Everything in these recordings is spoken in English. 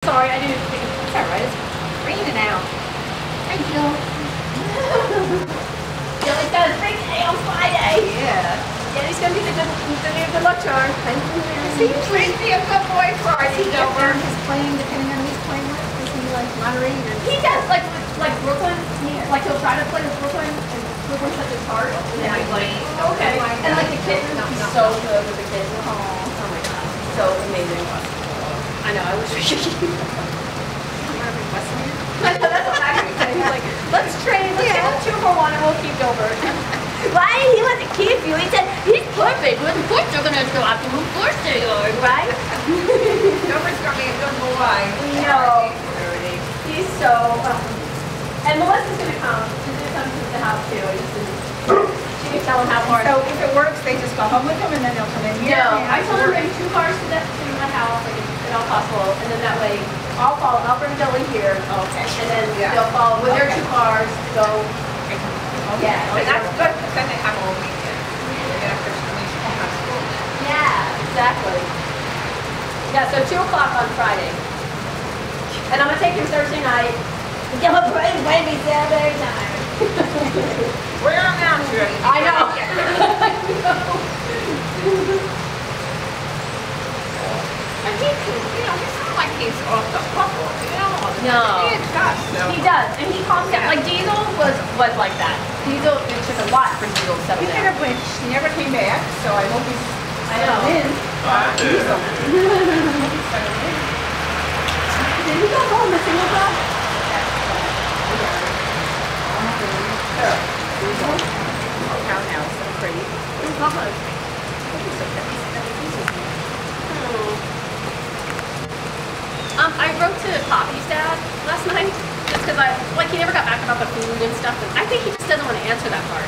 Sorry, I didn't think it's all right. It's raining out. Thank you. Billy does big day on Friday. Yeah. Yeah, he's gonna be the good, gonna be good luck charm. Thank you. Seems to be a good boy Friday, Dover. His playing, depending on who he's playing with, does he like or? He does like like Brooklyn. He, like he'll try to play with Brooklyn, and Brooklyn's such a heart. And he's like, okay. And like the kids, he's so good with the kids. Oh, oh my god, so amazing. I know. I wish we could. keep That's what I was saying. He's like, let's trade. Let's get two for one, and we'll keep Gilbert. Why he want to keep you? He said he's perfect. Well, of course you're gonna show up to him. Of course they are, right? Dover's gonna be a good boy. No. Thirty. He's so. Um, and Melissa's gonna come. She's gonna come to the house too. I just didn't- She can tell him how hard. So if it works, they just go home with him and then they'll come in here? No, I told her to bring two cars to that to my house, like at all possible, and then that way I'll follow. I'll bring Billy here, Okay. and then Yeah. they'll follow with their two cars to go. Yeah. But that's good, because then they have all weekend. Yeah, after finish from school. Yeah, exactly. Yeah, so two o'clock on Friday, and I'm gonna take him Thursday night. Give a praise, baby, every time. Wear them out, Judy. I know. And he, you know, he's not like he's off the hook, you know. No. He adjusts, so. He does, and he calms down. Like Diesel was was like that. Diesel, it took a lot for Diesel to settle He had down. a he never came back, so I hope he's I know. in. Did he go home the single club? Oh, townhouse, so pretty. Um, I wrote to Poppy's dad last night just because I like he never got back about the food and stuff. And I think he just doesn't want to answer that part.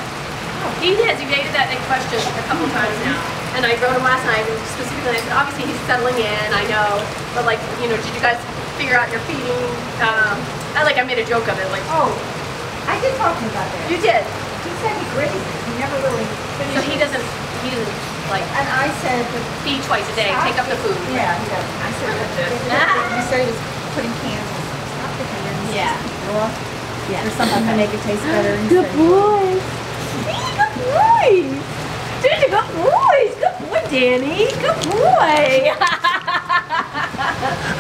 He has evaded that question a couple times now. And I wrote him last night and specifically I said, obviously he's settling in, I know, but like, you know, did you guys figure out your feeding? Um, I like I made a joke of it, like, Oh, I did talk to him about that. you did. He said he grazed it. He never really finished. So he doesn't, he doesn't like And I said, feed twice a day, take up the food. yeah, he doesn't. I said, that- he said he was putting cans. Stop the cans. Yeah. Raw. Yeah. Or something to make it taste better. Good boy. Good boy. Dude, good boys. Good boy, Danny. Good boy.